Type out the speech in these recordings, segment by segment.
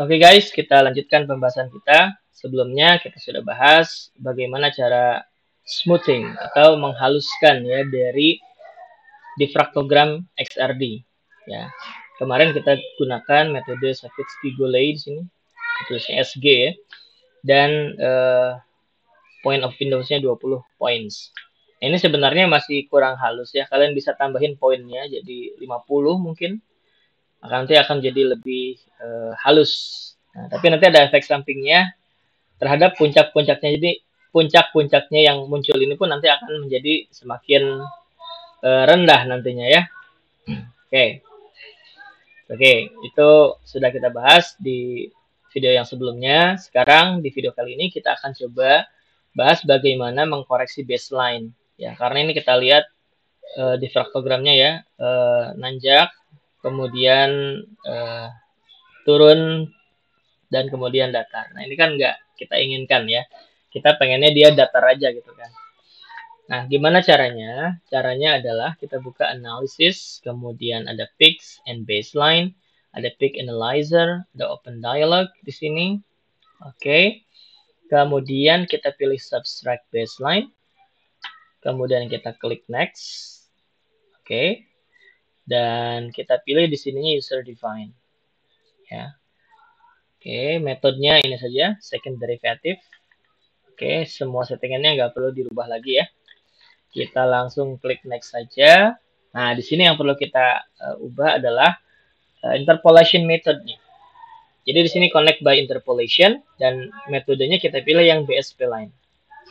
Oke guys, kita lanjutkan pembahasan kita. Sebelumnya kita sudah bahas bagaimana cara smoothing atau menghaluskan ya dari diffractogram XRD. Ya, kemarin kita gunakan metode Savitsky-Golay di sini, tulisnya SG ya, dan uh, point of Windows-nya 20 points. Ini sebenarnya masih kurang halus ya. Kalian bisa tambahin poinnya jadi 50 mungkin. Akan nanti akan jadi lebih uh, halus Nah, tapi nanti ada efek sampingnya terhadap puncak-puncaknya. Jadi puncak-puncaknya yang muncul ini pun nanti akan menjadi semakin uh, rendah nantinya ya. Oke. Okay. Oke, okay, itu sudah kita bahas di video yang sebelumnya. Sekarang di video kali ini kita akan coba bahas bagaimana mengkoreksi baseline. Ya, karena ini kita lihat uh, di fraktogramnya ya, uh, nanjak, kemudian uh, turun dan kemudian datar. Nah ini kan nggak kita inginkan ya. Kita pengennya dia datar aja gitu kan. Nah gimana caranya? Caranya adalah kita buka analysis, kemudian ada peaks and baseline, ada peak analyzer, ada open dialog di sini. Oke. Okay. Kemudian kita pilih subtract baseline. Kemudian kita klik next. Oke. Okay. Dan kita pilih di sini user define. Ya. Oke, metodenya ini saja, second derivative. Oke, semua settingannya nggak perlu dirubah lagi ya. Kita langsung klik next saja. Nah, di sini yang perlu kita uh, ubah adalah uh, interpolation methodnya. Jadi di sini connect by interpolation dan metodenya kita pilih yang BSP line.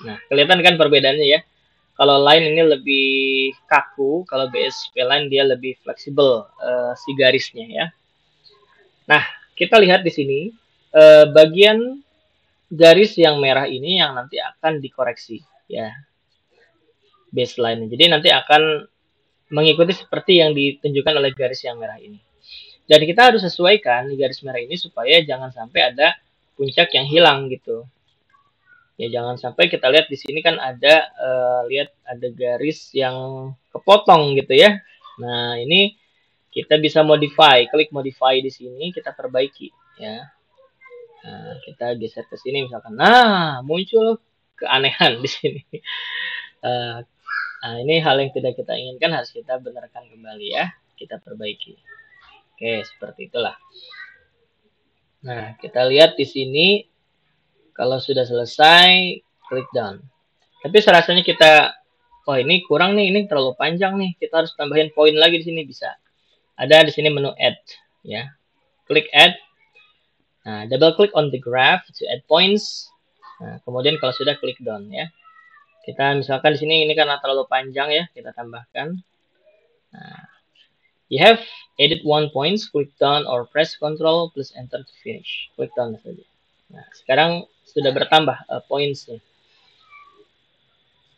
Nah, kelihatan kan perbedaannya ya. Kalau line ini lebih kaku, kalau BSP line dia lebih fleksibel uh, si garisnya ya. Nah, kita lihat di sini eh, bagian garis yang merah ini yang nanti akan dikoreksi ya baseline. Jadi nanti akan mengikuti seperti yang ditunjukkan oleh garis yang merah ini. Dan kita harus sesuaikan garis merah ini supaya jangan sampai ada puncak yang hilang gitu. Ya jangan sampai kita lihat di sini kan ada uh, lihat ada garis yang kepotong gitu ya. Nah, ini kita bisa modify, klik modify di sini, kita perbaiki ya. Nah, kita geser ke sini misalkan. Nah, muncul keanehan di sini. Uh, nah, ini hal yang tidak kita inginkan harus kita benarkan kembali ya. Kita perbaiki. Oke, seperti itulah. Nah, kita lihat di sini kalau sudah selesai, klik down. Tapi serasanya kita, oh ini kurang nih, ini terlalu panjang nih. Kita harus tambahin poin lagi di sini bisa. Ada di sini menu add ya. Klik add. Nah, double click on the graph to add points. Nah, kemudian kalau sudah klik down ya. Kita misalkan di sini ini karena terlalu panjang ya, kita tambahkan. Nah, you have edit one points, click down or press control plus enter to finish. Klik down saja. Nah, sekarang sudah bertambah uh, points nih.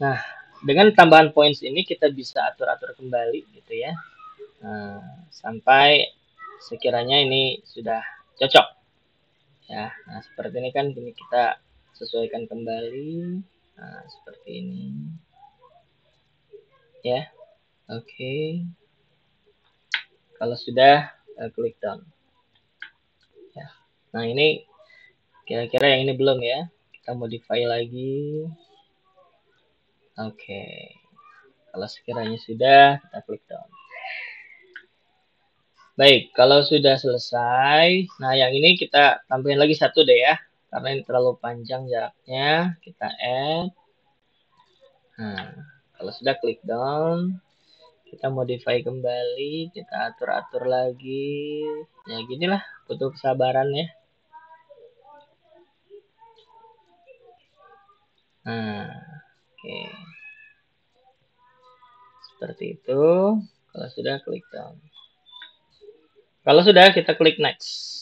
Nah, dengan tambahan points ini kita bisa atur-atur kembali gitu ya. Nah, sampai sekiranya ini sudah cocok. Ya, nah seperti ini kan ini kita sesuaikan kembali. Nah, seperti ini. Ya. Oke. Okay. Kalau sudah uh, klik down. Ya. Nah, ini kira-kira yang ini belum ya. Kita modify lagi. Oke. Okay. Kalau sekiranya sudah, kita klik down. Baik, kalau sudah selesai, nah yang ini kita tambahin lagi satu deh ya, karena ini terlalu panjang jaraknya, kita add. Nah, kalau sudah klik down, kita modify kembali, kita atur-atur lagi. Ya ginilah, butuh kesabaran ya. Nah, oke. Okay. Seperti itu. Kalau sudah klik down. Kalau sudah kita klik next.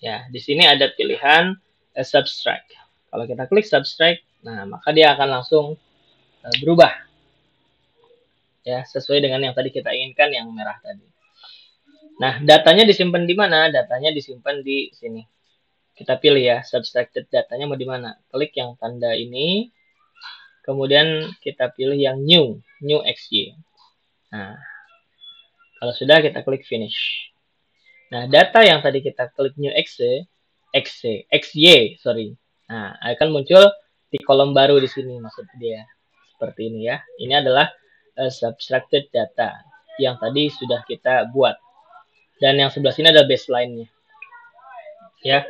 Ya, di sini ada pilihan uh, subtract. Kalau kita klik subtract, nah maka dia akan langsung uh, berubah. Ya, sesuai dengan yang tadi kita inginkan yang merah tadi. Nah, datanya disimpan di mana? Datanya disimpan di sini. Kita pilih ya, subtracted datanya mau di mana? Klik yang tanda ini. Kemudian kita pilih yang new, new XY. Nah, kalau sudah kita klik finish. Nah, data yang tadi kita klik new exe, XY, XY, sorry. Nah, akan muncul di kolom baru di sini maksud dia. Seperti ini ya. Ini adalah uh, subtracted data yang tadi sudah kita buat. Dan yang sebelah sini adalah baseline-nya. Ya.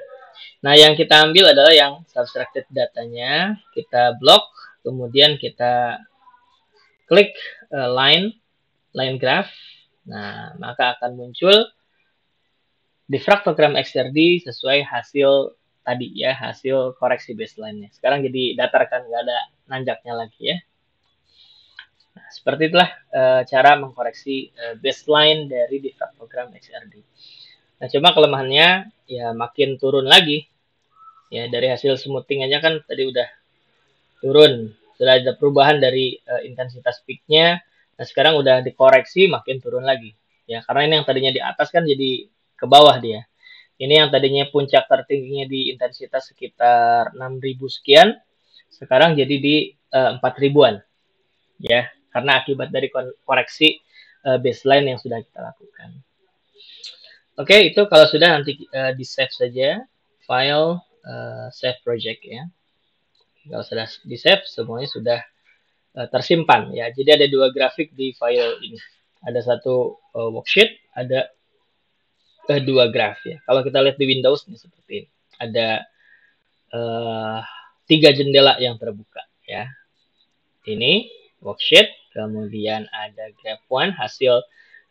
Nah, yang kita ambil adalah yang subtracted datanya. Kita blok, kemudian kita klik uh, line, line graph. Nah, maka akan muncul diffractogram XRD sesuai hasil tadi ya, hasil koreksi baseline-nya. Sekarang jadi datar kan, nggak ada nanjaknya lagi ya. Nah, seperti itulah e, cara mengkoreksi e, baseline dari diffractogram XRD. Nah, cuma kelemahannya ya makin turun lagi. Ya, dari hasil smoothing aja kan tadi udah turun. Sudah ada perubahan dari e, intensitas peaknya. Nah, sekarang udah dikoreksi makin turun lagi. Ya, karena ini yang tadinya di atas kan jadi ke bawah dia. Ini yang tadinya puncak tertingginya di intensitas sekitar 6000 sekian, sekarang jadi di uh, 4000-an. Ya, karena akibat dari koreksi uh, baseline yang sudah kita lakukan. Oke, okay, itu kalau sudah nanti uh, di save saja file uh, save project ya. Kalau sudah di save semuanya sudah uh, tersimpan ya. Jadi ada dua grafik di file ini. Ada satu uh, worksheet, ada uh, dua graf ya. Kalau kita lihat di Windows ini seperti ini. Ada uh, tiga jendela yang terbuka ya. Ini worksheet, kemudian ada graph 1 hasil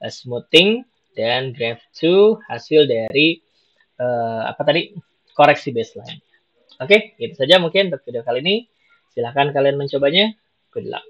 uh, smoothing dan graph 2 hasil dari uh, apa tadi koreksi baseline. Oke, okay, itu saja mungkin untuk video kali ini. Silahkan kalian mencobanya. Good luck.